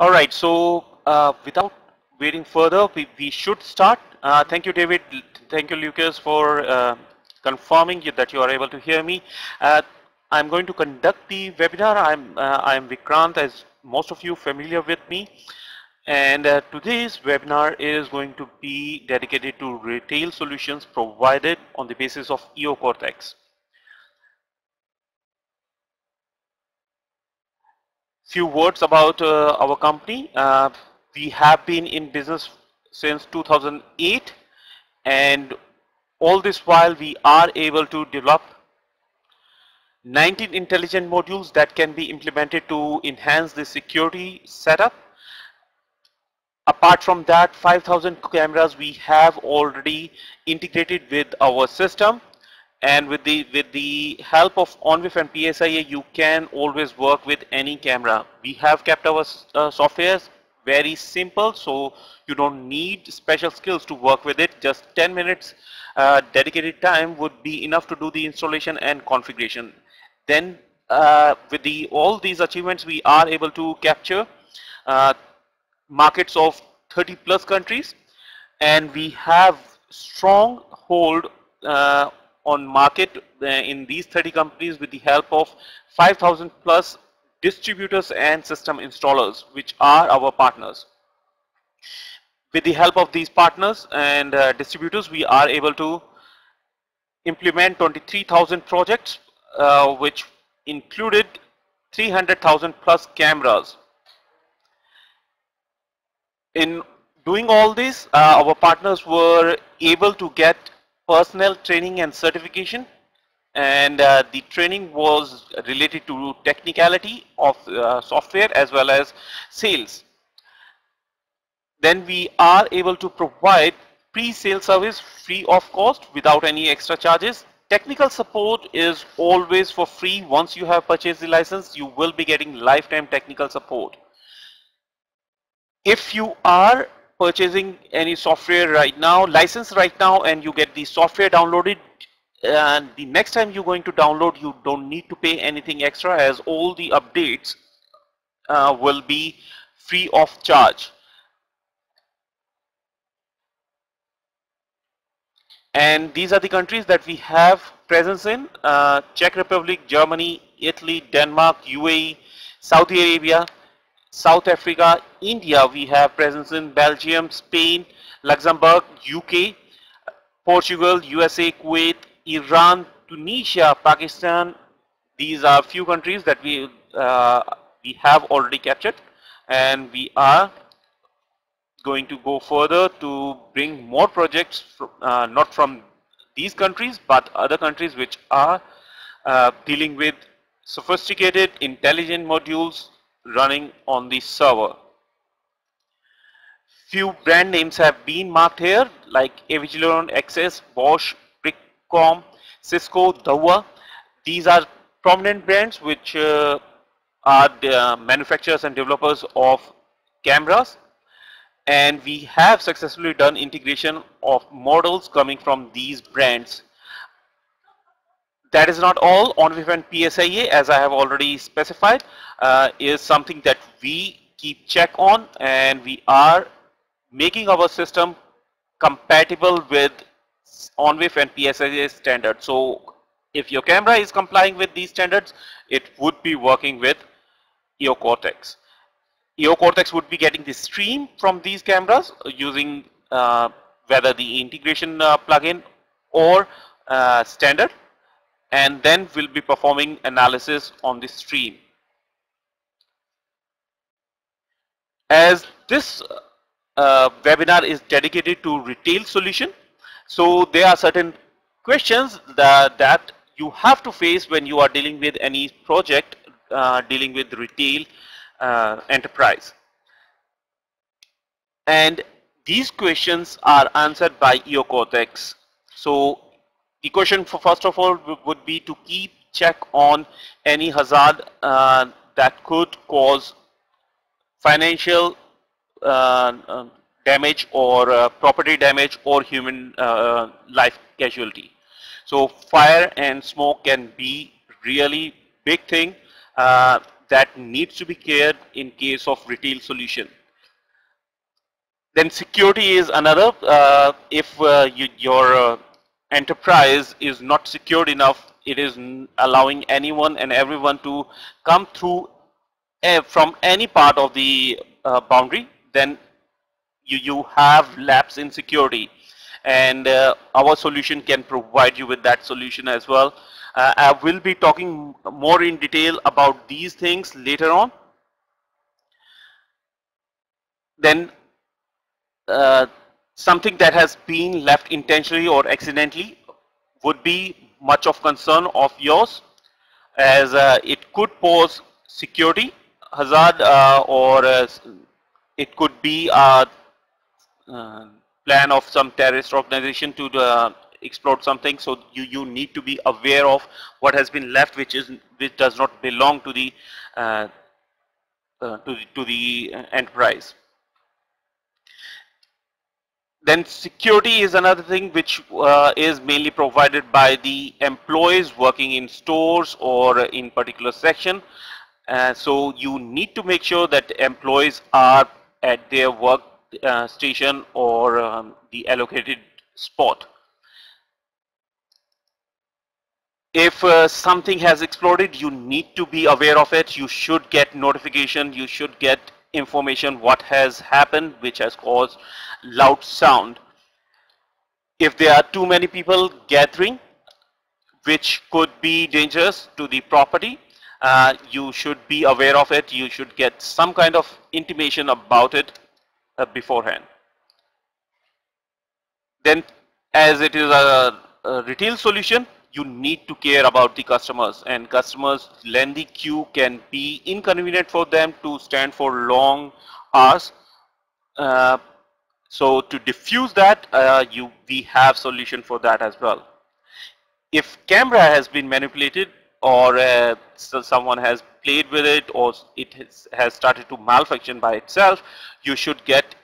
All right, so uh, without waiting further, we, we should start. Uh, thank you, David. Thank you, Lucas, for uh, confirming you, that you are able to hear me. Uh, I'm going to conduct the webinar. I'm, uh, I'm Vikrant, as most of you familiar with me. And uh, today's webinar is going to be dedicated to retail solutions provided on the basis of Eocortex. Few words about uh, our company. Uh, we have been in business since 2008 and all this while we are able to develop 19 intelligent modules that can be implemented to enhance the security setup Apart from that, 5000 cameras we have already integrated with our system and with the with the help of ONVIF and PSIA you can always work with any camera. We have kept our uh, softwares very simple so you don't need special skills to work with it. Just 10 minutes uh, dedicated time would be enough to do the installation and configuration. Then uh, with the all these achievements we are able to capture uh, markets of 30 plus countries and we have strong hold uh, on market uh, in these 30 companies with the help of 5000 plus distributors and system installers which are our partners. With the help of these partners and uh, distributors we are able to implement 23,000 projects uh, which included 300,000 plus cameras in doing all this, uh, our partners were able to get personnel training and certification and uh, the training was related to technicality of uh, software as well as sales. Then we are able to provide pre-sale service free of cost without any extra charges. Technical support is always for free. Once you have purchased the license, you will be getting lifetime technical support if you are purchasing any software right now, license right now, and you get the software downloaded, and the next time you're going to download, you don't need to pay anything extra as all the updates uh, will be free of charge. And these are the countries that we have presence in, uh, Czech Republic, Germany, Italy, Denmark, UAE, Saudi Arabia, South Africa, India, we have presence in Belgium, Spain, Luxembourg, UK, Portugal, USA, Kuwait, Iran, Tunisia, Pakistan. These are few countries that we uh, we have already captured, and we are going to go further to bring more projects, from, uh, not from these countries, but other countries which are uh, dealing with sophisticated intelligent modules running on the server. Few brand names have been marked here like Avigilon, Axis, Bosch, Brickcom, Cisco, Dahua. These are prominent brands which uh, are the manufacturers and developers of cameras and we have successfully done integration of models coming from these brands that is not all ONVIF and PSIA as I have already specified uh, is something that we keep check on and we are making our system compatible with ONVIF and PSIA standards. So if your camera is complying with these standards, it would be working with Eocortex. EO Cortex would be getting the stream from these cameras using uh, whether the integration uh, plugin or uh, standard and then we'll be performing analysis on the stream. As this uh, webinar is dedicated to retail solution, so there are certain questions that, that you have to face when you are dealing with any project uh, dealing with retail uh, enterprise. And these questions are answered by Eocortex. So the question for first of all would be to keep check on any hazard uh, that could cause financial uh, uh, damage or uh, property damage or human uh, life casualty. So fire and smoke can be really big thing. Uh, that needs to be cared in case of retail solution. Then security is another. If you, your enterprise is not secured enough, it is allowing anyone and everyone to come through uh, from any part of the uh, boundary, then you, you have lapse in security. And uh, our solution can provide you with that solution as well. Uh, I will be talking more in detail about these things later on. Then uh, something that has been left intentionally or accidentally would be much of concern of yours as uh, it could pose security hazard uh, or uh, it could be a uh, plan of some terrorist organization to uh, explode something. So you you need to be aware of what has been left which is which does not belong to the uh, to the, to the enterprise then security is another thing which uh, is mainly provided by the employees working in stores or in particular section. Uh, so you need to make sure that employees are at their work uh, station or um, the allocated spot. If uh, something has exploded, you need to be aware of it. You should get notification. You should get information what has happened which has caused loud sound. If there are too many people gathering which could be dangerous to the property, uh, you should be aware of it. You should get some kind of intimation about it uh, beforehand. Then as it is a, a retail solution, you need to care about the customers and customers lengthy queue can be inconvenient for them to stand for long hours. Uh, so to diffuse that uh, you we have solution for that as well. If camera has been manipulated or uh, so someone has played with it or it has, has, started to malfunction by itself you should get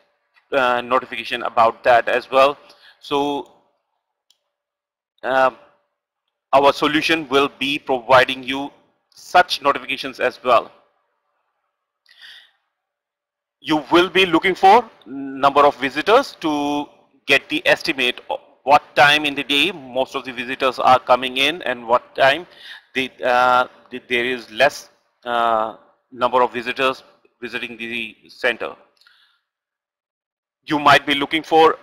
uh, notification about that as well. So um, our solution will be providing you such notifications as well. You will be looking for number of visitors to get the estimate of what time in the day most of the visitors are coming in and what time the, uh, the there is less uh, number of visitors visiting the center. You might be looking for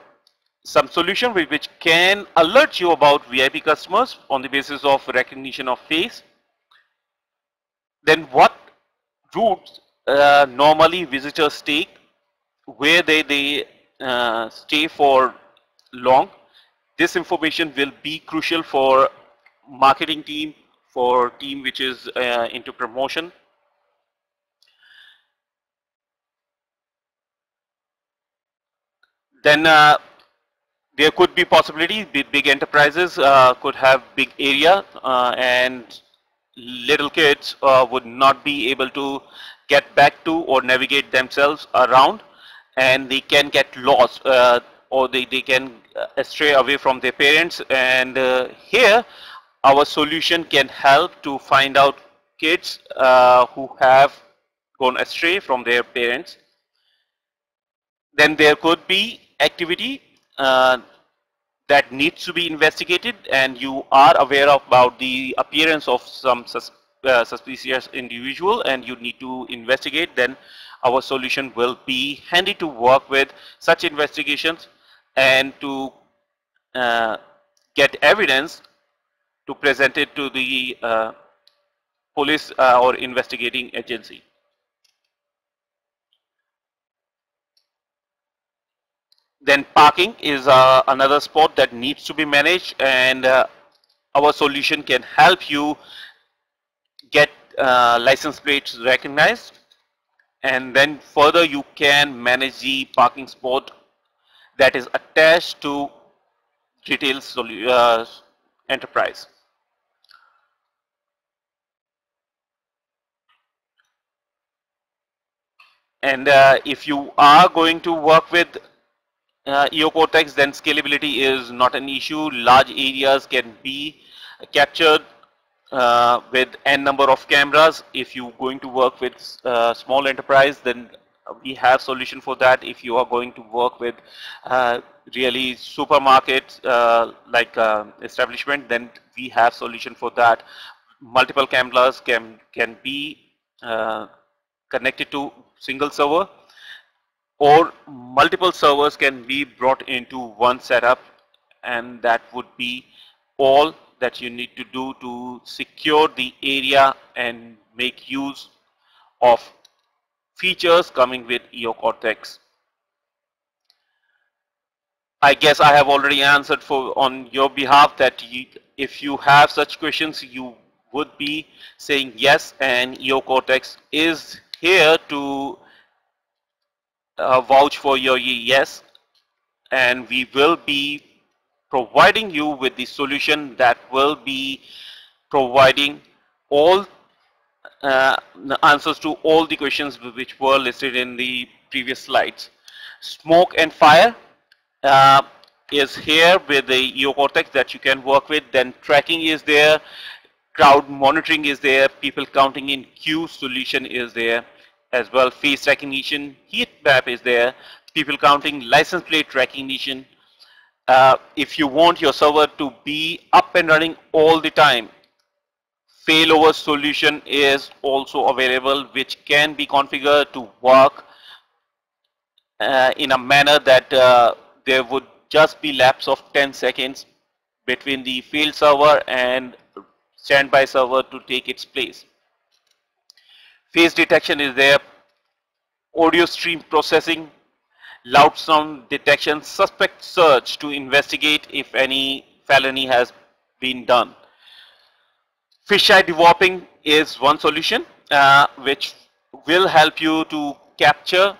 some solution which can alert you about VIP customers on the basis of recognition of face. Then what routes uh, normally visitors take, where they, they uh, stay for long. This information will be crucial for marketing team, for team which is uh, into promotion. Then uh, there could be possibility big, big enterprises uh, could have big area uh, and little kids uh, would not be able to get back to or navigate themselves around and they can get lost uh, or they, they can uh, stray away from their parents and uh, here our solution can help to find out kids who have gone astray from their parents. Then there could be activity uh, that needs to be investigated and you are aware about the appearance of some sus uh, suspicious individual and you need to investigate then our solution will be handy to work with such investigations and to uh, get evidence to present it to the uh, police uh, or investigating agency. Then parking is uh, another spot that needs to be managed and uh, our solution can help you get uh, license plates recognized and then further you can manage the parking spot that is attached to retail uh, enterprise. And uh, if you are going to work with uh, Eocortex, then scalability is not an issue. Large areas can be captured uh, with n number of cameras. If you're going to work with uh, small enterprise, then we have solution for that. If you are going to work with uh, really supermarket uh, like uh, establishment, then we have solution for that. Multiple cameras can can be uh, connected to single server, or multiple servers can be brought into one setup, and that would be all that you need to do to secure the area and make use of features coming with Eocortex. I guess I have already answered for on your behalf that you, if you have such questions, you would be saying yes and Eocortex is here to uh, vouch for your yes and we will be providing you with the solution that will be providing all uh, answers to all the questions which were listed in the previous slides. Smoke and fire uh, is here with the Eocortex that you can work with. Then tracking is there, crowd monitoring is there, people counting in queue solution is there as well. Face recognition, heat map is there, people counting license plate recognition, uh, if you want your server to be up and running all the time, failover solution is also available which can be configured to work uh, in a manner that uh, there would just be lapse of 10 seconds between the failed server and standby server to take its place. Face detection is there, audio stream processing loud sound detection, suspect search to investigate if any felony has been done. Fisheye developing is one solution uh, which will help you to capture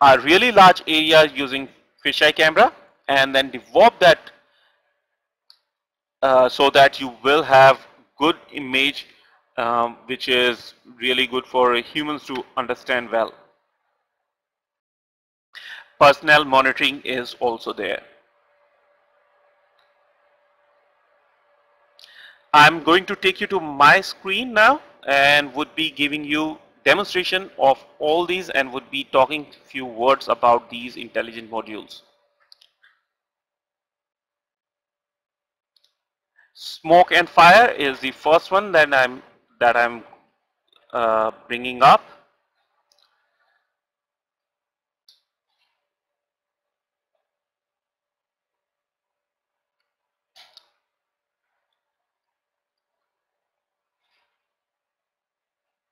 a really large area using fisheye camera and then develop that uh, so that you will have good image um, which is really good for humans to understand well personnel monitoring is also there. I'm going to take you to my screen now and would be giving you demonstration of all these and would be talking a few words about these intelligent modules. Smoke and fire is the first one that I'm that I'm uh, bringing up.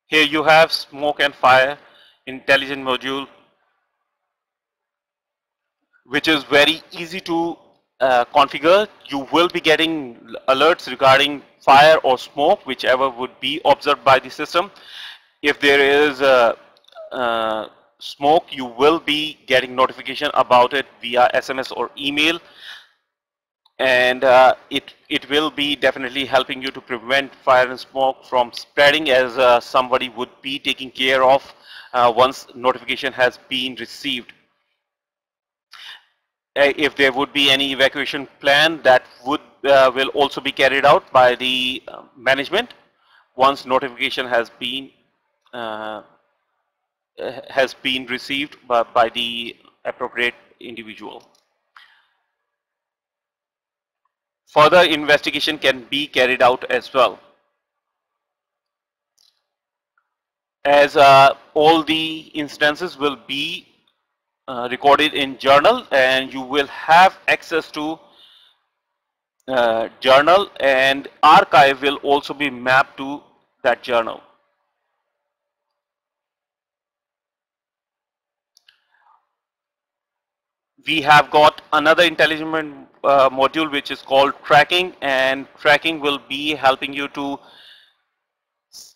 Here you have smoke and fire intelligent module which is very easy to uh, configure. You will be getting alerts regarding fire or smoke whichever would be observed by the system. If there is a, uh, smoke you will be getting notification about it via SMS or email and uh, it it will be definitely helping you to prevent fire and smoke from spreading as uh, somebody would be taking care of uh, once notification has been received if there would be any evacuation plan that would uh, will also be carried out by the uh, management once notification has been has been received by, by the appropriate individual further investigation can be carried out as well. As uh, all the instances will be uh, recorded in journal and you will have access to uh, journal and archive will also be mapped to that journal. We have got another intelligent uh, module which is called tracking and tracking will be helping you to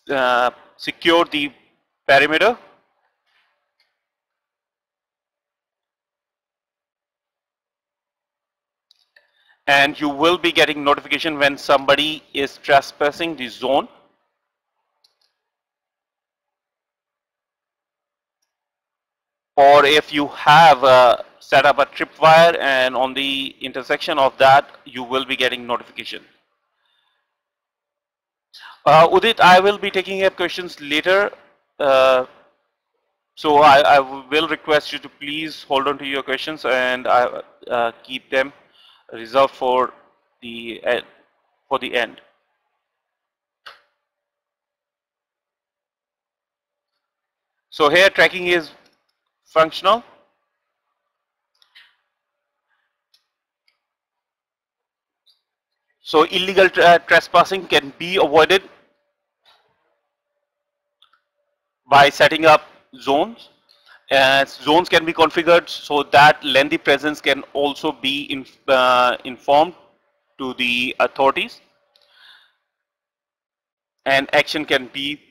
uh, secure the perimeter and you will be getting notification when somebody is trespassing the zone or if you have uh, set up a tripwire and on the intersection of that you will be getting notification. Uh, Udit, I will be taking up questions later. Uh, so I, I will request you to please hold on to your questions and I uh, keep them reserved for the for the end. So here tracking is functional. So illegal trespassing can be avoided by setting up zones. Uh, zones can be configured so that lengthy presence can also be in, uh, informed to the authorities and action can be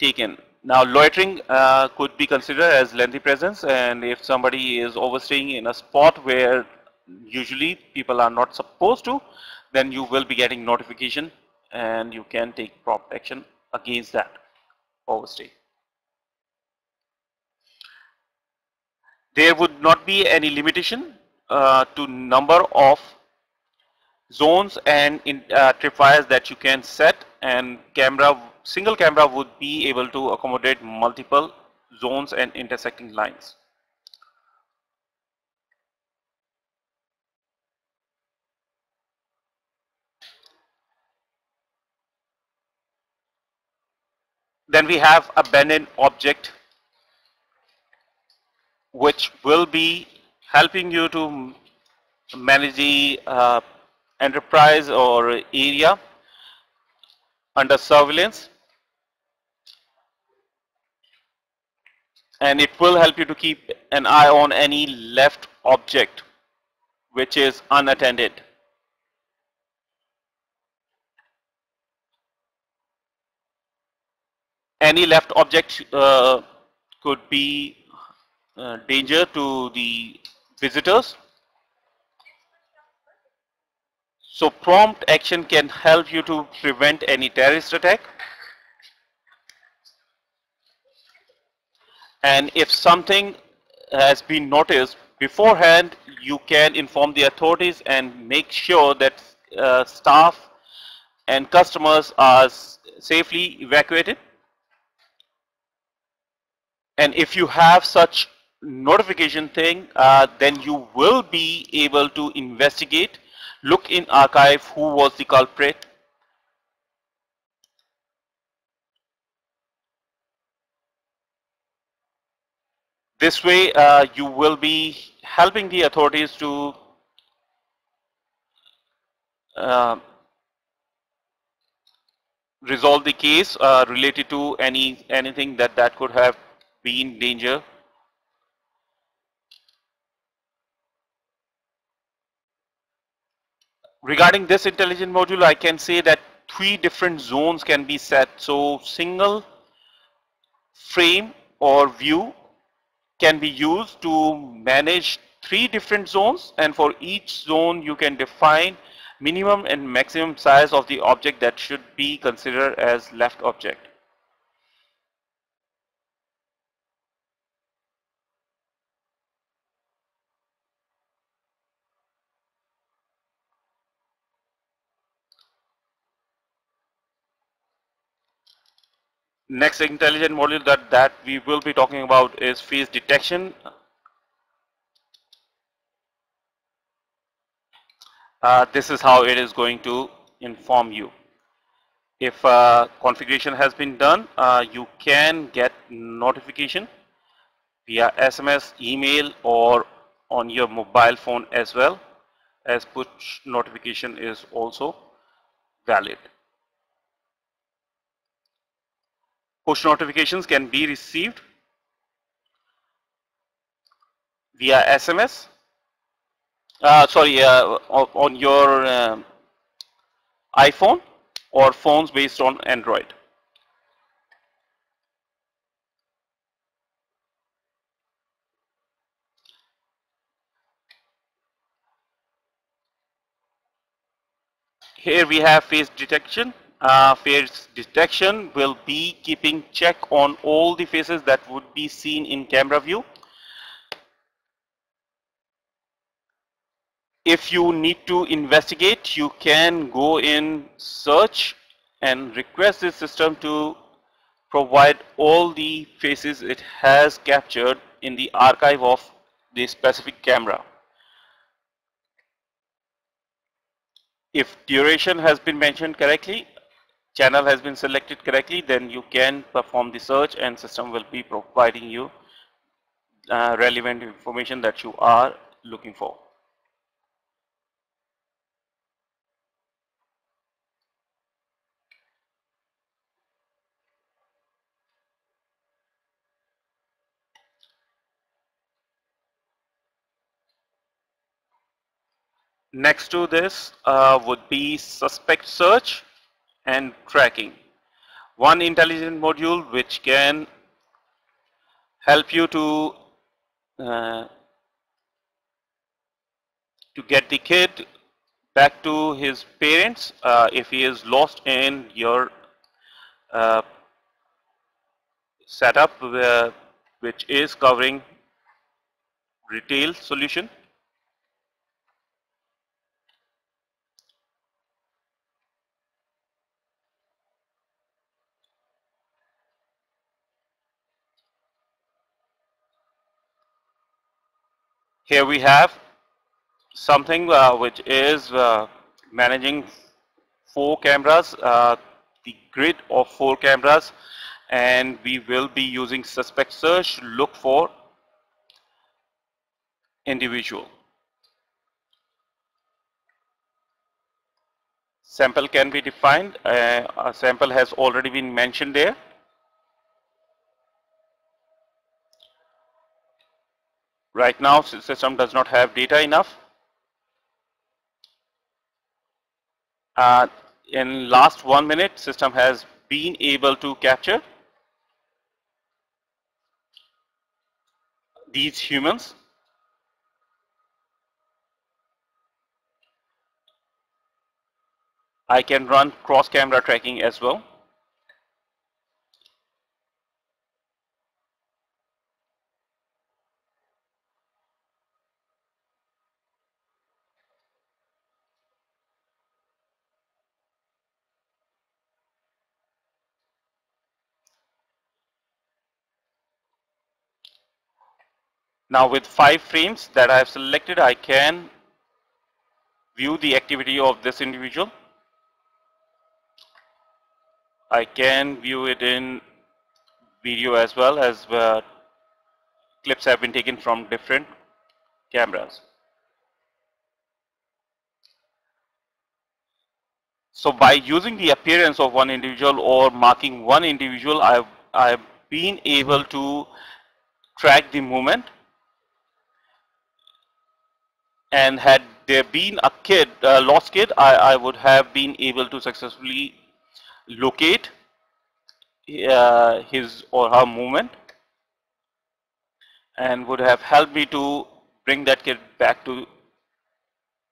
taken. Now loitering uh, could be considered as lengthy presence and if somebody is overstaying in a spot where usually people are not supposed to then you will be getting notification and you can take prompt action against that overstay. There would not be any limitation uh, to number of zones and in, uh, tripwires that you can set and camera single camera would be able to accommodate multiple zones and intersecting lines. Then we have abandoned object which will be helping you to manage the uh, enterprise or area under surveillance and it will help you to keep an eye on any left object which is unattended. any left object uh, could be uh, danger to the visitors. So prompt action can help you to prevent any terrorist attack. And if something has been noticed beforehand, you can inform the authorities and make sure that uh, staff and customers are safely evacuated. And if you have such notification thing, uh, then you will be able to investigate, look in archive who was the culprit. This way, uh, you will be helping the authorities to uh, resolve the case uh, related to any anything that that could have been danger. Regarding this intelligent module, I can say that three different zones can be set. So single frame or view can be used to manage three different zones and for each zone you can define minimum and maximum size of the object that should be considered as left object. Next intelligent module that, that we will be talking about is face detection. Uh, this is how it is going to inform you. If uh, configuration has been done, uh, you can get notification via SMS, email or on your mobile phone as well as push notification is also valid. Push notifications can be received via SMS uh, sorry uh, on your uh, iPhone or phones based on Android. Here we have face detection uh, face detection will be keeping check on all the faces that would be seen in camera view. If you need to investigate, you can go in search and request this system to provide all the faces it has captured in the archive of the specific camera. If duration has been mentioned correctly, channel has been selected correctly, then you can perform the search and system will be providing you uh, relevant information that you are looking for. Next to this uh, would be suspect search and tracking. One intelligent module which can help you to uh, to get the kid back to his parents uh, if he is lost in your uh, setup where, which is covering retail solution Here we have something uh, which is uh, managing four cameras, uh, the grid of four cameras and we will be using suspect search look for individual. Sample can be defined, uh, a sample has already been mentioned there. Right now system does not have data enough. Uh, in last one minute system has been able to capture these humans I can run cross camera tracking as well Now with five frames that I have selected, I can view the activity of this individual. I can view it in video as well as uh, clips have been taken from different cameras. So by using the appearance of one individual or marking one individual, I've, I've been able to track the movement and had there been a kid, a lost kid, I, I would have been able to successfully locate uh, his or her movement and would have helped me to bring that kid back to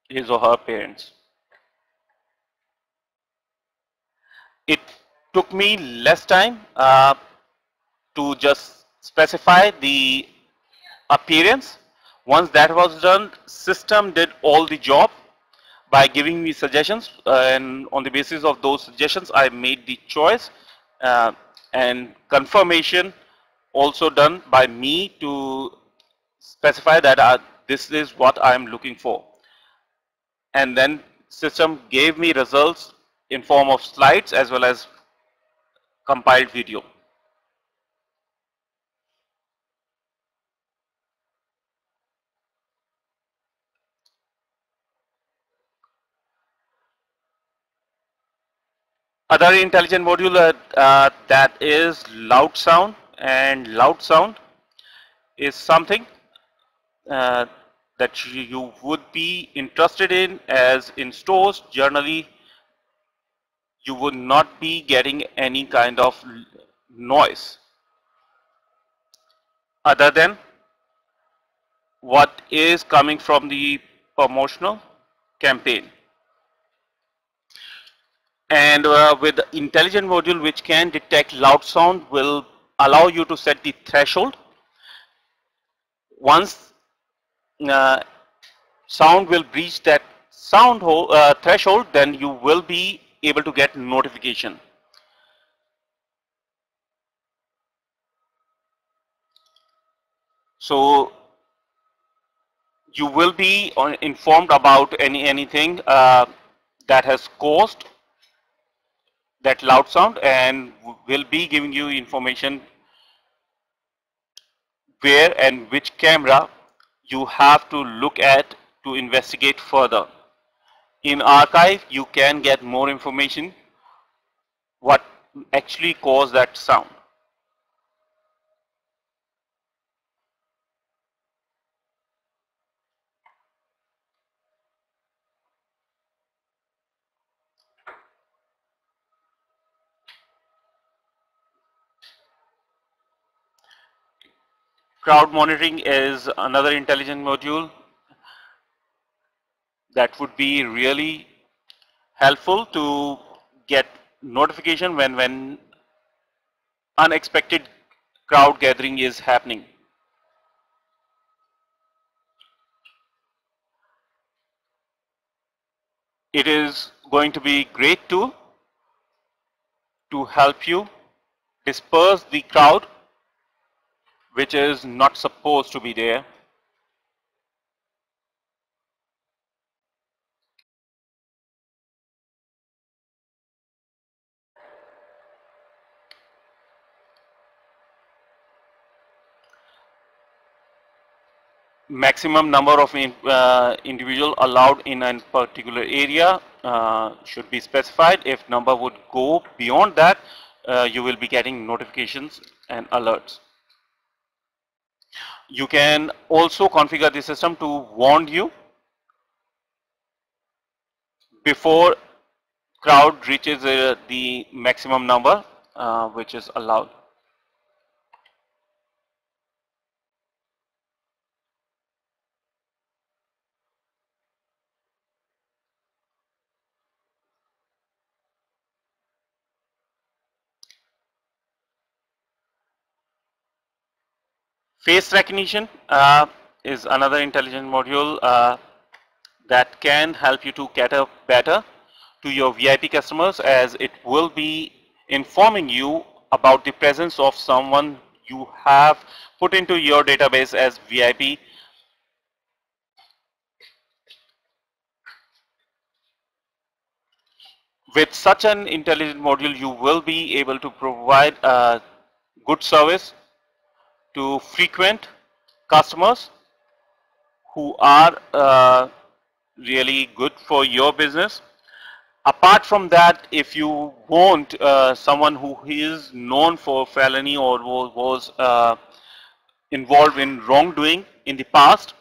his or her parents. It took me less time uh, to just specify the appearance once that was done, system did all the job by giving me suggestions uh, and on the basis of those suggestions I made the choice uh, and confirmation also done by me to specify that uh, this is what I am looking for and then system gave me results in form of slides as well as compiled video. Other intelligent module uh, uh, that is loud sound and loud sound is something uh, that you would be interested in as in stores generally you would not be getting any kind of noise other than what is coming from the promotional campaign and uh, with intelligent module which can detect loud sound will allow you to set the threshold once uh, sound will breach that sound uh, threshold then you will be able to get notification. So you will be informed about any anything uh, that has caused that loud sound and will be giving you information where and which camera you have to look at to investigate further. In archive you can get more information what actually caused that sound. Crowd monitoring is another intelligent module that would be really helpful to get notification when when unexpected crowd gathering is happening. It is going to be great tool to help you disperse the crowd which is not supposed to be there. maximum number of in, uh, individual allowed in a particular area uh, should be specified. If number would go beyond that, uh, you will be getting notifications and alerts. You can also configure the system to warn you before crowd reaches uh, the maximum number uh, which is allowed. Face recognition uh, is another intelligent module uh, that can help you to cater better to your VIP customers as it will be informing you about the presence of someone you have put into your database as VIP with such an intelligent module you will be able to provide a good service to frequent customers who are uh, really good for your business. Apart from that, if you want uh, someone who is known for felony or was, uh, involved in wrongdoing in the past,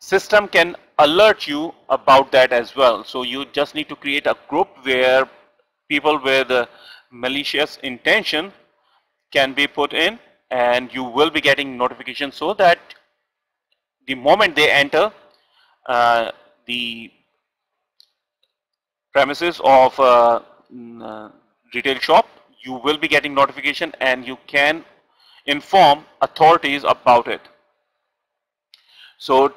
system can alert you about that as well. So you just need to create a group where people with malicious intention can be put in and you will be getting notifications so that the moment they enter uh, the premises of uh, uh, retail shop you will be getting notification and you can inform authorities about it. So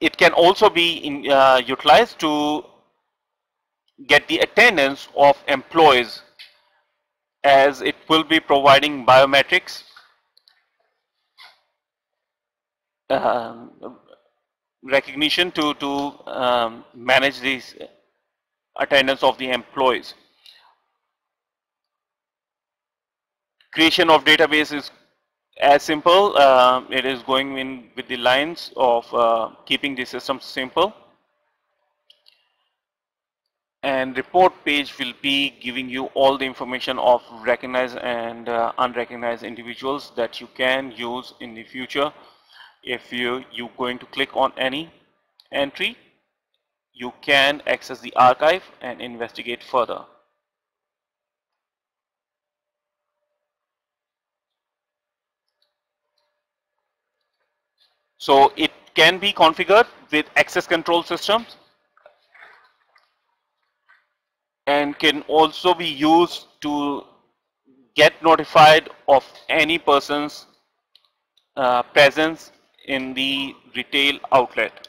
it can also be in, uh, utilized to get the attendance of employees as it will be providing biometrics uh, recognition to, to um, manage these attendance of the employees. Creation of database is as simple. Uh, it is going in with the lines of uh, keeping the system simple and report page will be giving you all the information of recognized and uh, unrecognized individuals that you can use in the future. If you you going to click on any entry you can access the archive and investigate further. So it can be configured with access control systems and can also be used to get notified of any person's uh, presence in the retail outlet.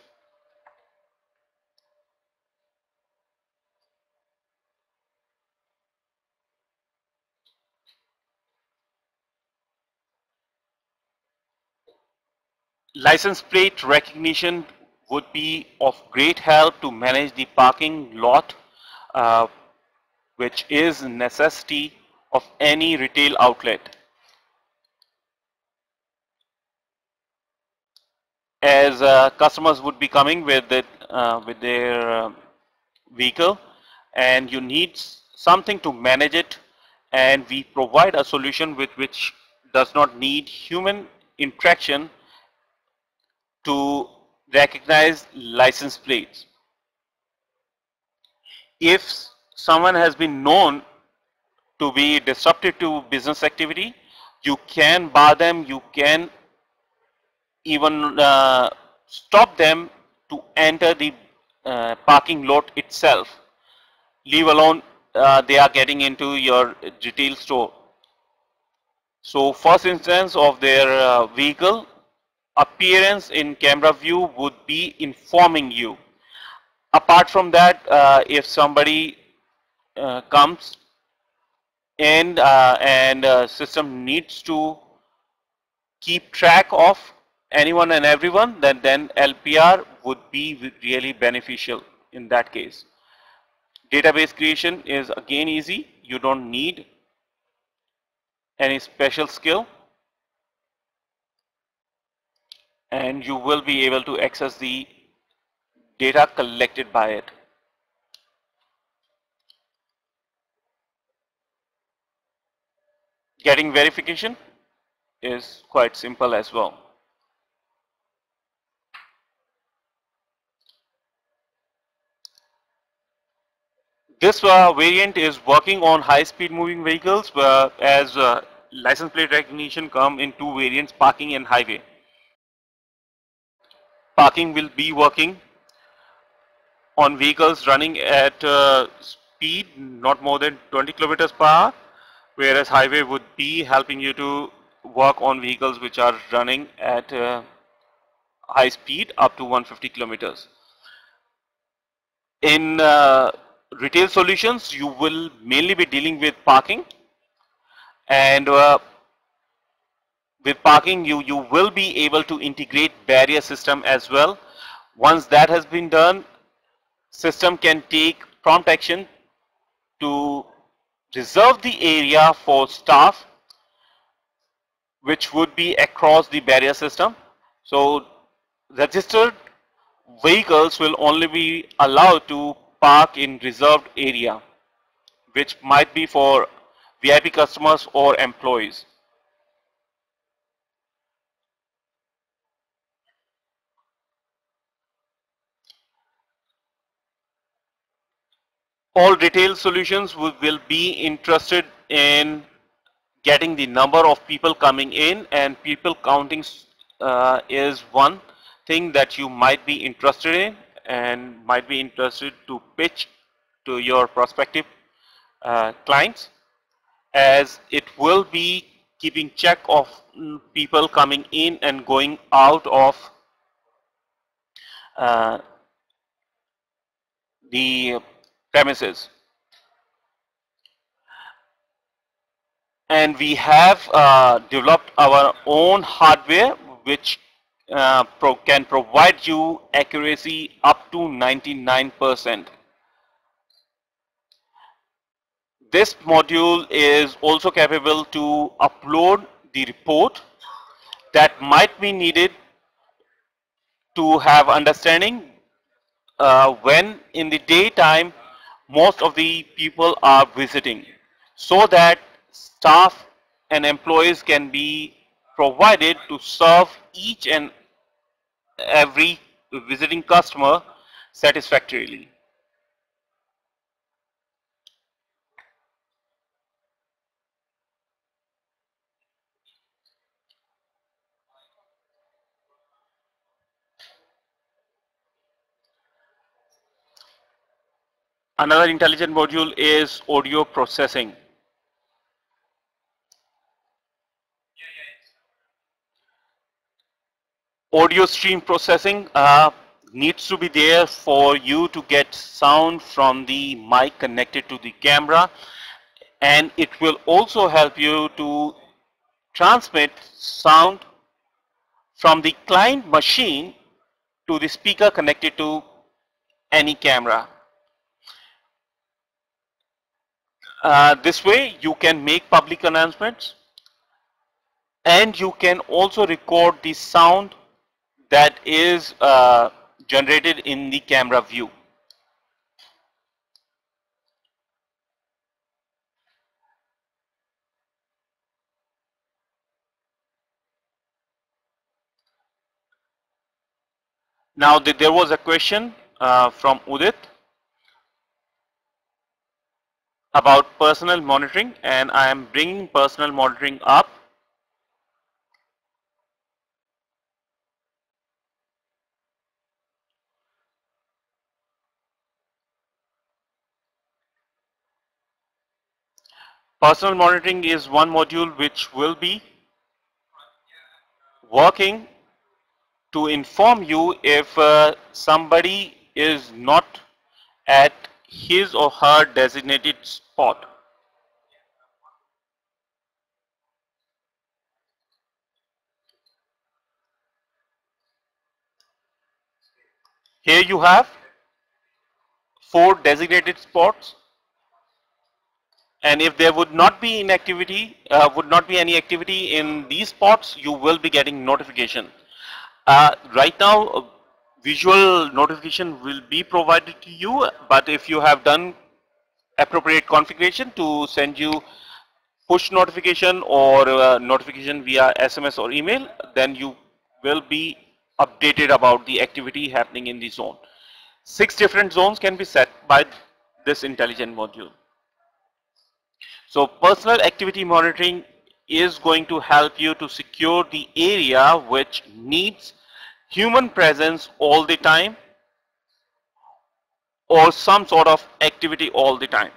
License plate recognition would be of great help to manage the parking lot uh, which is necessity of any retail outlet. As uh, customers would be coming with it, uh, with their uh, vehicle and you need something to manage it and we provide a solution with which does not need human interaction to recognize license plates. If someone has been known to be disruptive to business activity, you can bar them, you can even uh, stop them to enter the uh, parking lot itself, leave alone uh, they are getting into your retail store. So first instance of their uh, vehicle appearance in camera view would be informing you. Apart from that, uh, if somebody comes in uh, and uh, system needs to keep track of anyone and everyone, then, then LPR would be really beneficial in that case. Database creation is again easy. You don't need any special skill and you will be able to access the data collected by it. Getting verification is quite simple as well. This uh, variant is working on high-speed moving vehicles uh, as uh, license plate recognition come in two variants, parking and highway. Parking will be working on vehicles running at uh, speed not more than 20 kilometers per hour, whereas highway would be helping you to work on vehicles which are running at uh, high speed up to 150 kilometers. In uh, retail solutions, you will mainly be dealing with parking and uh, with parking you, you will be able to integrate barrier system as well. Once that has been done, system can take prompt action to reserve the area for staff which would be across the barrier system. So registered vehicles will only be allowed to park in reserved area which might be for VIP customers or employees. All retail solutions will, be interested in getting the number of people coming in and people counting uh, is one thing that you might be interested in and might be interested to pitch to your prospective uh, clients as it will be keeping check of mm, people coming in and going out of uh, the premises. And we have uh, developed our own hardware which uh, pro can provide you accuracy up to 99%. This module is also capable to upload the report that might be needed to have understanding uh, when in the daytime most of the people are visiting so that staff and employees can be provided to serve each and every visiting customer satisfactorily. Another intelligent module is audio processing. audio stream processing uh, needs to be there for you to get sound from the mic connected to the camera and it will also help you to transmit sound from the client machine to the speaker connected to any camera. Uh, this way you can make public announcements and you can also record the sound that is uh, generated in the camera view. Now there was a question uh, from Udit about personal monitoring and I am bringing personal monitoring up. Personal monitoring is one module which will be working to inform you if uh, somebody is not at his or her designated spot. Here you have four designated spots and if there would not be inactivity, uh, would not be any activity in these spots, you will be getting notification. Uh, right now, visual notification will be provided to you, but if you have done appropriate configuration to send you push notification or uh, notification via SMS or email, then you will be updated about the activity happening in the zone. Six different zones can be set by this intelligent module. So personal activity monitoring is going to help you to secure the area which needs human presence all the time or some sort of activity all the time.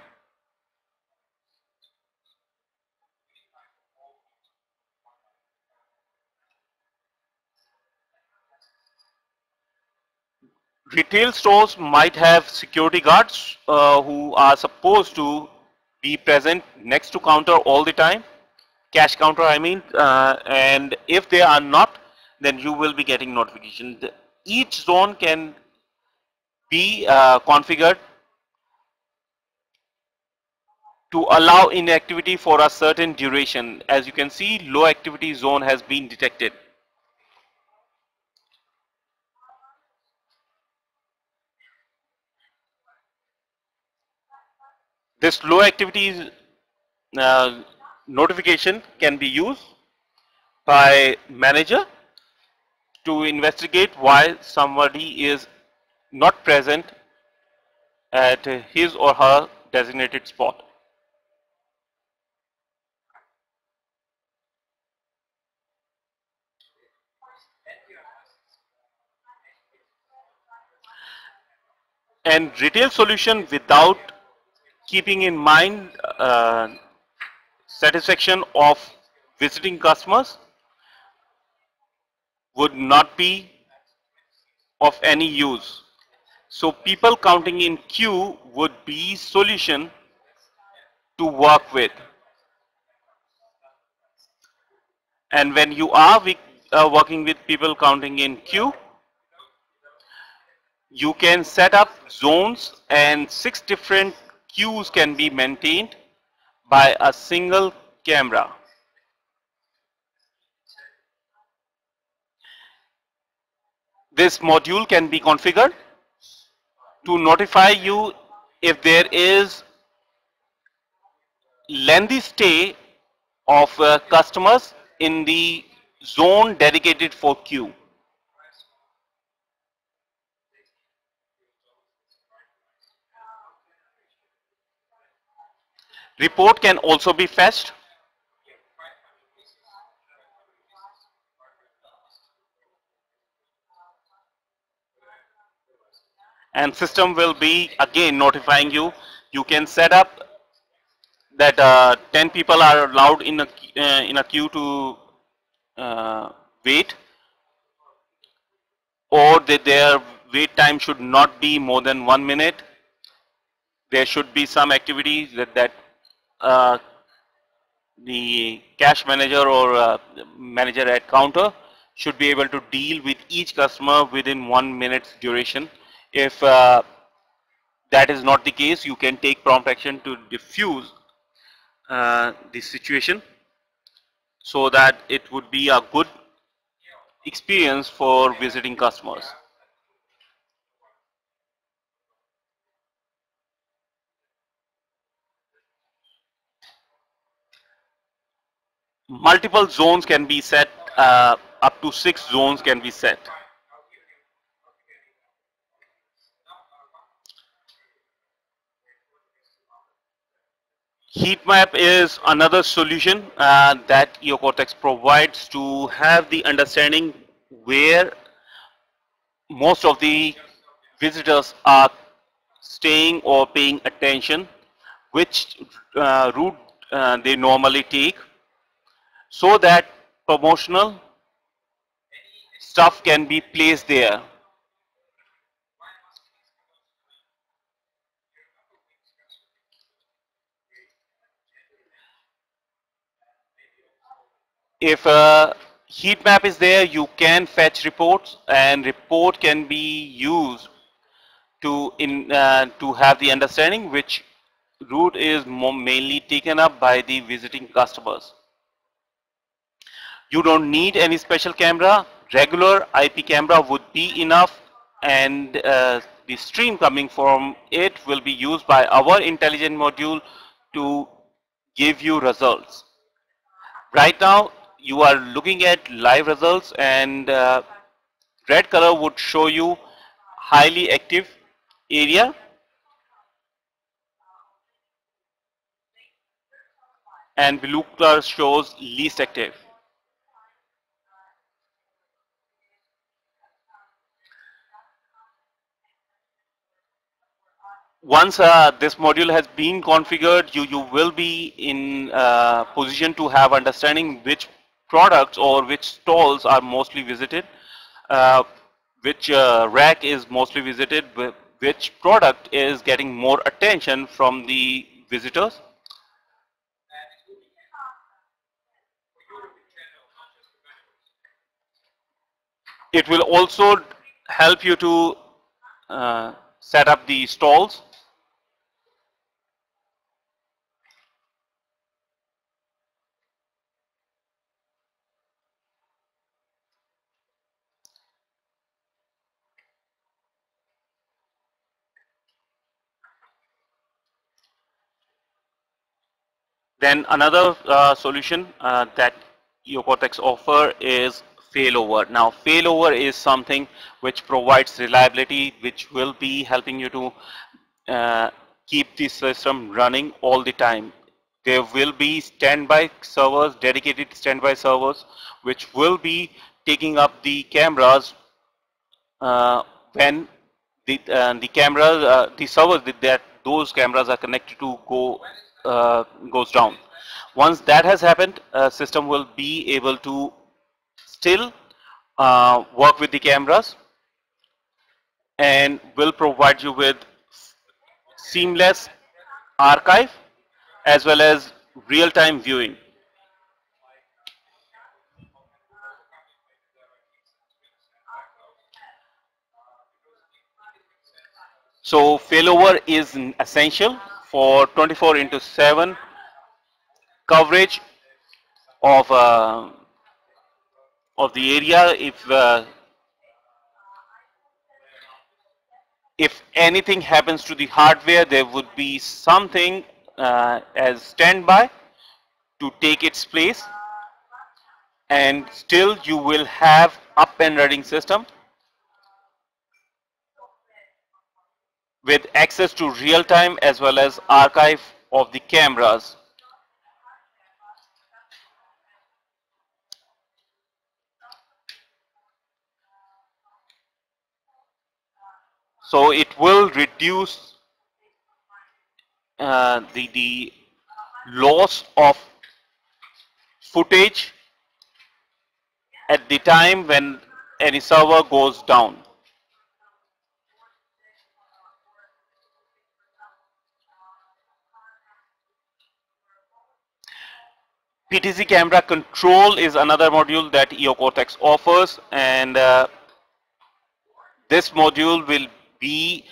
Retail stores might have security guards uh, who are supposed to be present next to counter all the time, cash counter I mean, uh, and if they are not, then you will be getting notification. Each zone can be uh, configured to allow inactivity for a certain duration. As you can see, low activity zone has been detected. This low activity uh, notification can be used by manager to investigate why somebody is not present at his or her designated spot. And retail solution without keeping in mind uh, satisfaction of visiting customers would not be of any use. So people counting in queue would be solution to work with. And when you are uh, working with people counting in queue, you can set up zones and six different queues can be maintained by a single camera. This module can be configured to notify you if there is lengthy stay of uh, customers in the zone dedicated for queue. Report can also be fetched and system will be again notifying you. You can set up that uh, 10 people are allowed in a, uh, in a queue to uh, wait or that their wait time should not be more than one minute. There should be some activity that, that uh, the cash manager or uh, manager at counter should be able to deal with each customer within one minute's duration. If uh, that is not the case, you can take prompt action to diffuse uh, the situation so that it would be a good experience for visiting customers. Multiple zones can be set, uh, up to six zones can be set. Heat map is another solution uh, that Eocortex provides to have the understanding where most of the visitors are staying or paying attention, which uh, route uh, they normally take, so that promotional stuff can be placed there. If a heat map is there, you can fetch reports and report can be used to in uh, to have the understanding which route is mainly taken up by the visiting customers. You don't need any special camera. Regular IP camera would be enough and uh, the stream coming from it will be used by our intelligent module to give you results. Right now, you are looking at live results and uh, red color would show you highly active area and blue color shows least active. Once uh, this module has been configured, you, you will be in uh, position to have understanding which products or which stalls are mostly visited, uh, which uh, rack is mostly visited, which product is getting more attention from the visitors. It will also help you to uh, set up the stalls Then another uh, solution uh, that Eocortex offer is failover. Now failover is something which provides reliability which will be helping you to uh, keep the system running all the time. There will be standby servers, dedicated standby servers which will be taking up the cameras uh, when the, uh, the cameras, uh, the servers that those cameras are connected to go goes down. Once that has happened, a system will be able to still uh, work with the cameras and will provide you with seamless archive as well as real-time viewing. So failover is essential for 24 into 7 coverage of uh, of the area if uh, if anything happens to the hardware there would be something uh, as standby to take its place. And still you will have up and running system with access to real time as well as archive of the cameras. So it will reduce uh, the, the loss of footage at the time when any server goes down. PTZ camera control is another module that Eocortex offers and uh, this module will be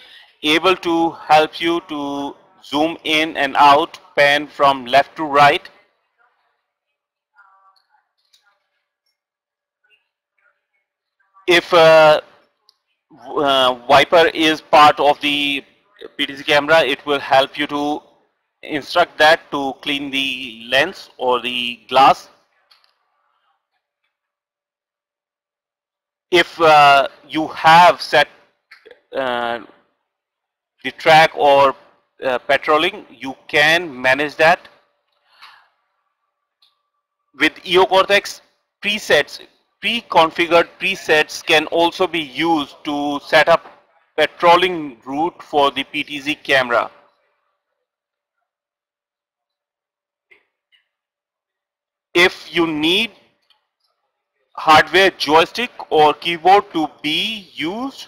able to help you to zoom in and out, pan from left to right. If uh, uh, wiper is part of the PTZ camera, it will help you to instruct that to clean the lens or the glass. If uh, you have set uh, the track or uh, patrolling, you can manage that. With Eocortex presets, pre-configured presets can also be used to set up patrolling route for the PTZ camera. If you need hardware joystick or keyboard to be used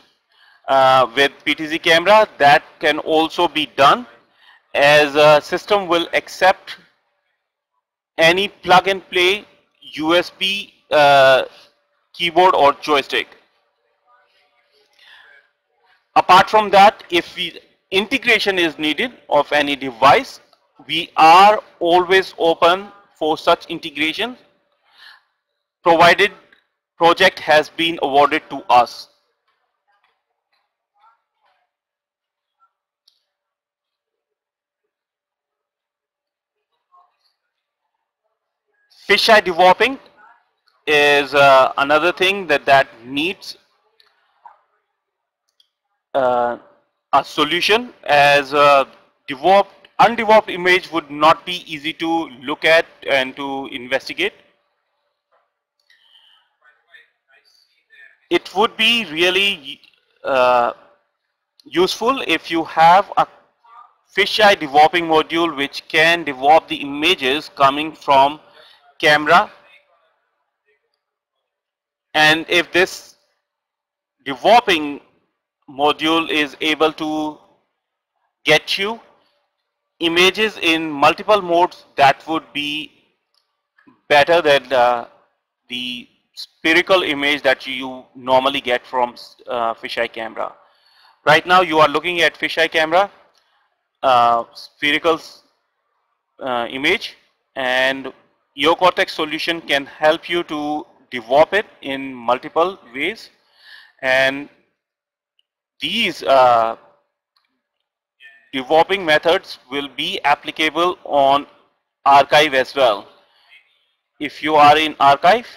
uh, with PTZ camera that can also be done as a system will accept any plug and play USB uh, keyboard or joystick. Apart from that, if we, integration is needed of any device, we are always open for such integration provided project has been awarded to us. Fisheye developing is uh, another thing that that needs uh, a solution as developed undeveloped image would not be easy to look at and to investigate. It would be really uh, useful if you have a fisheye developing module which can develop the images coming from camera and if this developing module is able to get you images in multiple modes that would be better than uh, the spherical image that you normally get from uh, fisheye camera. Right now you are looking at fisheye camera uh, spherical uh, image and Eocortex solution can help you to develop it in multiple ways and these uh, developing methods will be applicable on archive as well. If you are in archive,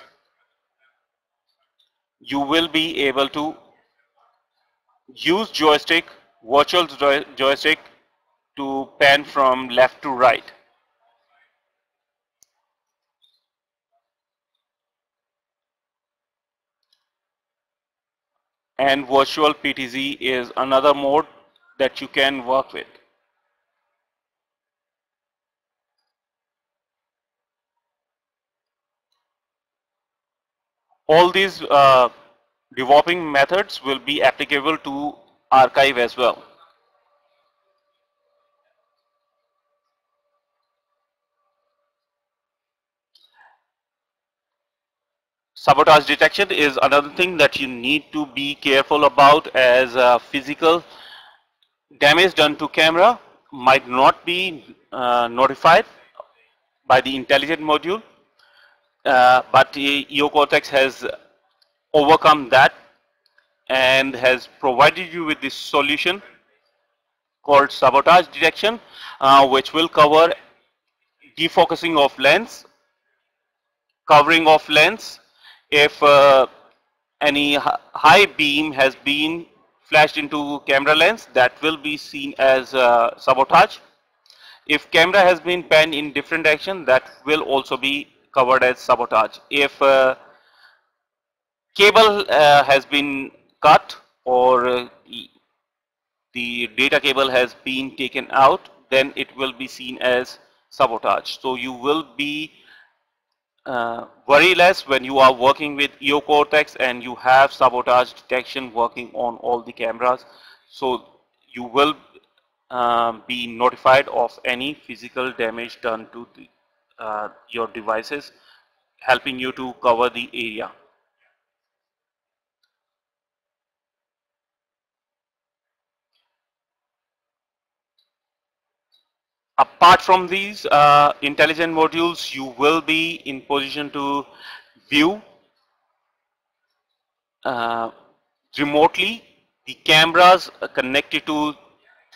you will be able to use joystick, virtual joystick to pan from left to right. And virtual PTZ is another mode that you can work with. All these uh, developing methods will be applicable to archive as well. Sabotage detection is another thing that you need to be careful about as uh, physical damage done to camera might not be uh, notified by the intelligent module uh, but Eocortex has overcome that and has provided you with this solution called sabotage detection uh, which will cover defocusing of lens covering of lens if uh, any high beam has been flashed into camera lens that will be seen as uh, sabotage. If camera has been panned in different direction that will also be covered as sabotage. If uh, cable uh, has been cut or uh, the data cable has been taken out then it will be seen as sabotage. So you will be uh, worry less when you are working with Eocortex and you have sabotage detection working on all the cameras. So you will um, be notified of any physical damage done to the uh, your devices, helping you to cover the area. Apart from these uh, intelligent modules, you will be in position to view uh, remotely the cameras connected to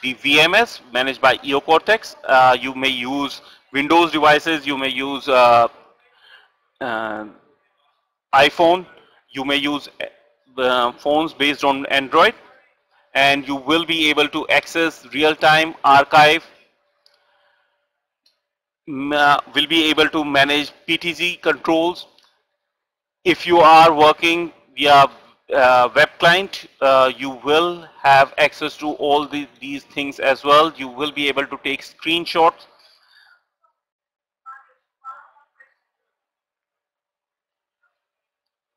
the VMS managed by Eocortex. Uh, you may use Windows devices, you may use uh, uh, iPhone, you may use uh, phones based on Android and you will be able to access real-time archive will be able to manage PTZ controls. If you are working via uh, web client, uh, you will have access to all the, these things as well. You will be able to take screenshots.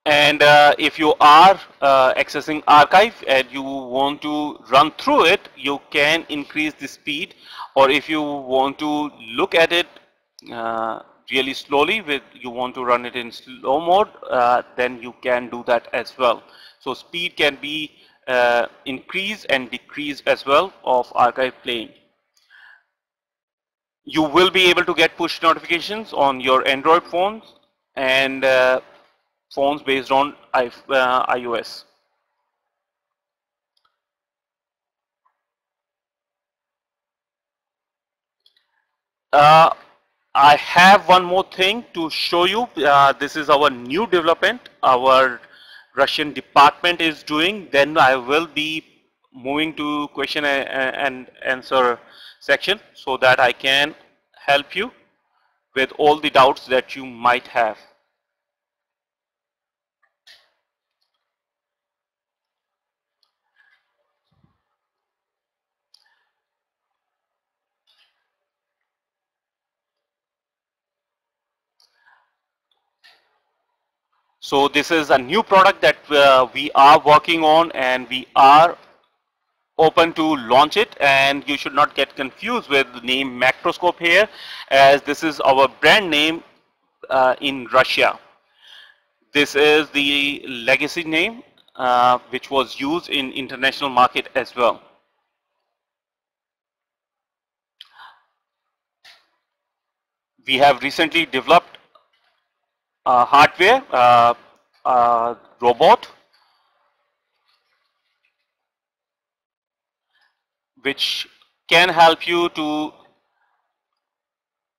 And uh, if you are uh, accessing archive and you want to run through it, you can increase the speed. Or if you want to look at it uh, really slowly with you want to run it in slow mode uh, then you can do that as well. So speed can be uh, increased and decreased as well of archive playing you will be able to get push notifications on your android phones and uh, phones based on ios uh, I have one more thing to show you. Uh, this is our new development. Our Russian department is doing. Then I will be moving to question and answer section so that I can help you with all the doubts that you might have. So this is a new product that uh, we are working on and we are open to launch it and you should not get confused with the name Macroscop here as this is our brand name uh, in Russia. This is the legacy name uh, which was used in international market as well. We have recently developed hardware, uh, uh, robot, which can help you to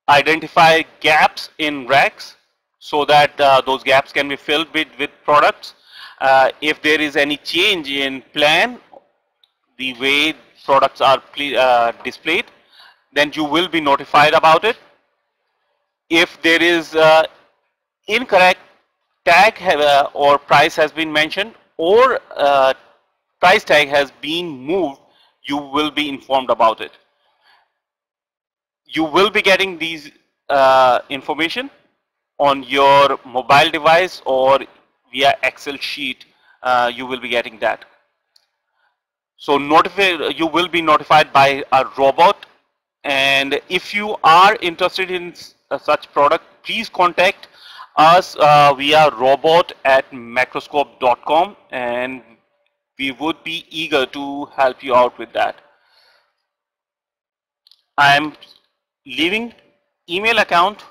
identify gaps in racks so that uh, those gaps can be filled with, with products. Uh, if there is any change in plan, the way products are uh, displayed, then you will be notified about it. If there is uh, incorrect tag have, uh, or price has been mentioned or uh, price tag has been moved, you will be informed about it. You will be getting these uh, information on your mobile device or via Excel sheet, uh, you will be getting that. So notify, you will be notified by a robot and if you are interested in uh, such product, please contact us uh, we are robot at macroscop.com and we would be eager to help you out with that. I'm leaving email account.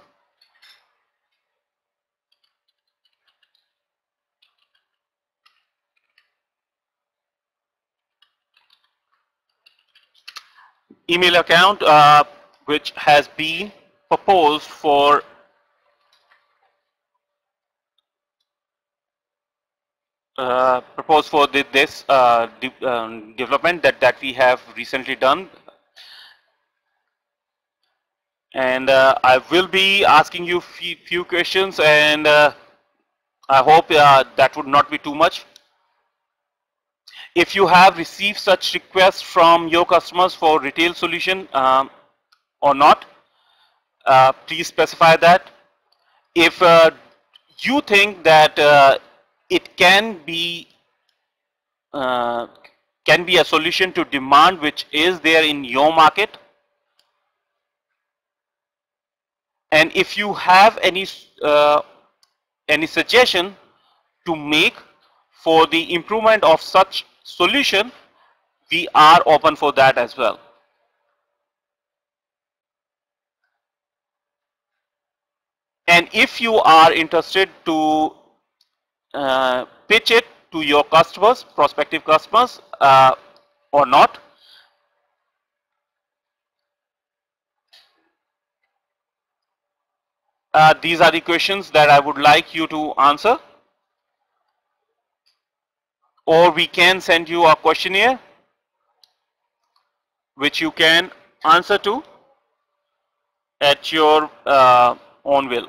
Email account uh, which has been proposed for uh, propose for the, this uh, de um, development that, that we have recently done. And uh, I will be asking you few, few questions and uh, I hope uh, that would not be too much. If you have received such requests from your customers for retail solution um, or not, please specify that. If you think that it can be uh, can be a solution to demand which is there in your market And if you have any uh, any suggestion to make for the improvement of such solution, we are open for that as well. And if you are interested to uh, pitch it to your customers, prospective customers uh, or not, Uh, these are the questions that I would like you to answer. Or we can send you a questionnaire which you can answer to at your uh, own will.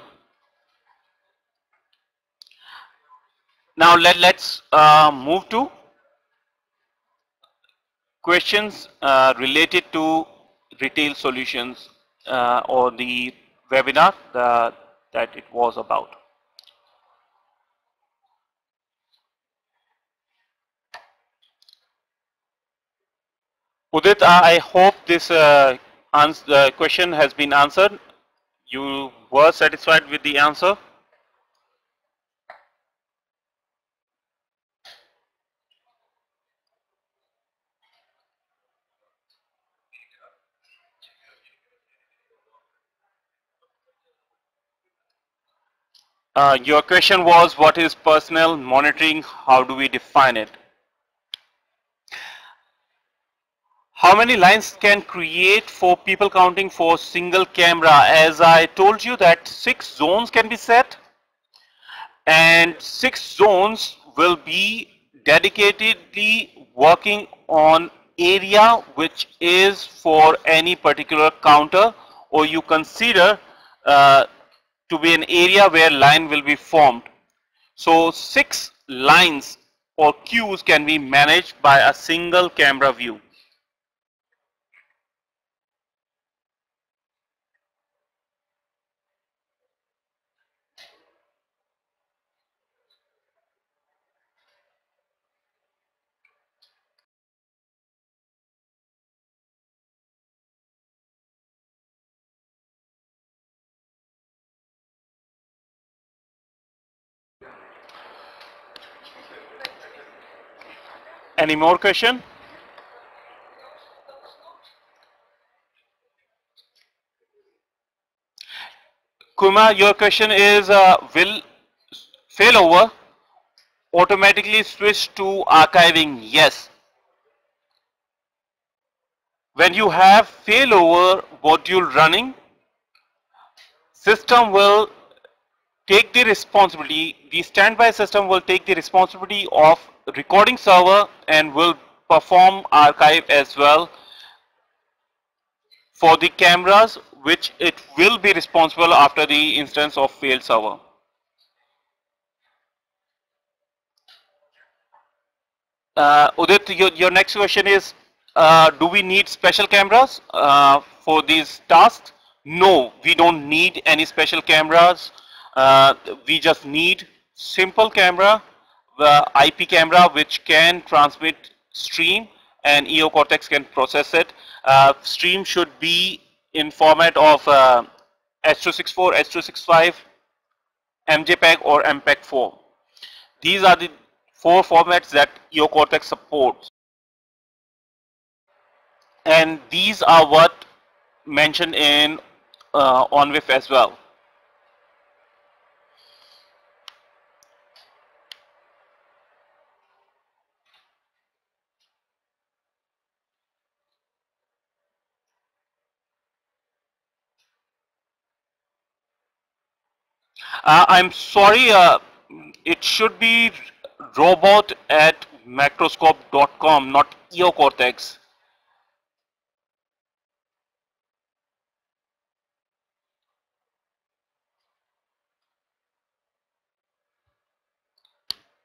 Now let, let's uh, move to questions uh, related to retail solutions uh, or the webinar the, that it was about. Udit, I hope this uh, answer, question has been answered. You were satisfied with the answer? Uh, your question was what is personnel monitoring? How do we define it? How many lines can create for people counting for single camera? As I told you that six zones can be set and six zones will be dedicatedly working on area which is for any particular counter or you consider uh, to be an area where line will be formed. So six lines or queues can be managed by a single camera view. Any more question? Kuma, your question is uh, will failover automatically switch to archiving? Yes. When you have failover module running, system will take the responsibility, the standby system will take the responsibility of recording server and will perform archive as well for the cameras which it will be responsible after the instance of failed server. Uh, Udit, your, your next question is, uh, do we need special cameras uh, for these tasks? No, we don't need any special cameras. Uh, we just need simple camera, the IP camera which can transmit stream and Eocortex can process it. Uh, stream should be in format of uh, H264, H265, MJPEG or MPEG-4. These are the four formats that Eocortex supports. And these are what mentioned in uh, ONVIF as well. Uh, I'm sorry, uh, it should be robot at macroscop.com, not Eocortex.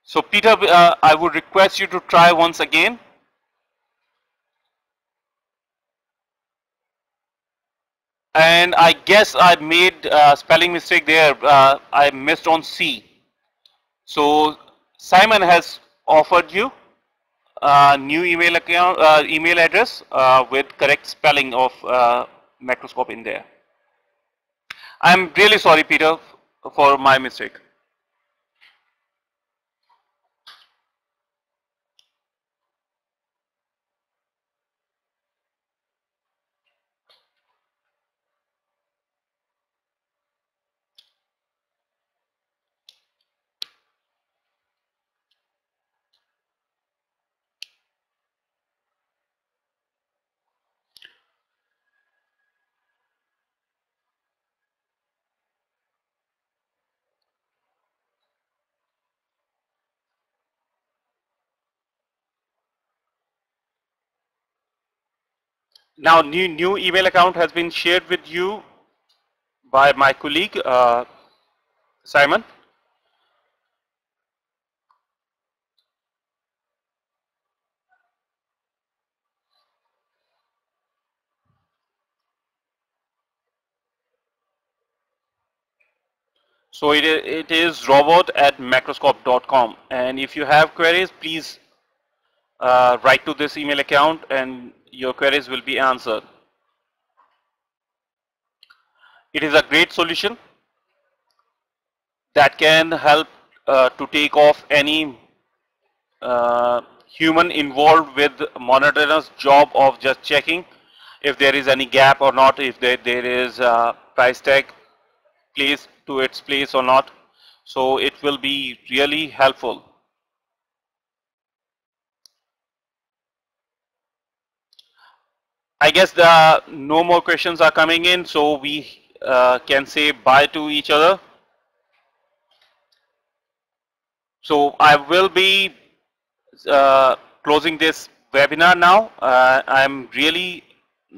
So Peter, uh, I would request you to try once again. And I guess I made a spelling mistake there. Uh, I missed on C. So Simon has offered you a new email account, uh, email address uh, with correct spelling of uh, macroscop in there. I'm really sorry, Peter, for my mistake. Now, new, new email account has been shared with you by my colleague, uh, Simon. So it it is robot at macroscop.com and if you have queries, please uh, write to this email account and your queries will be answered. It is a great solution that can help uh, to take off any uh, human involved with monotonous job of just checking if there is any gap or not, if there, there is a price tag placed to its place or not. So it will be really helpful. I guess the no more questions are coming in, so we uh, can say bye to each other. So I will be uh, closing this webinar now. Uh, I'm really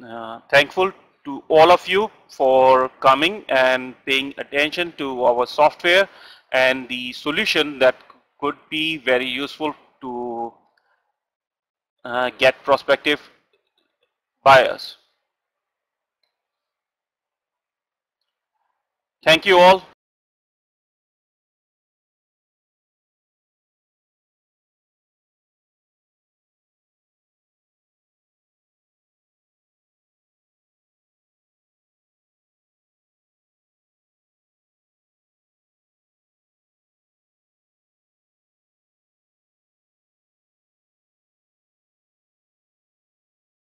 uh, thankful to all of you for coming and paying attention to our software and the solution that could be very useful to uh, get prospective buyers. Thank you all.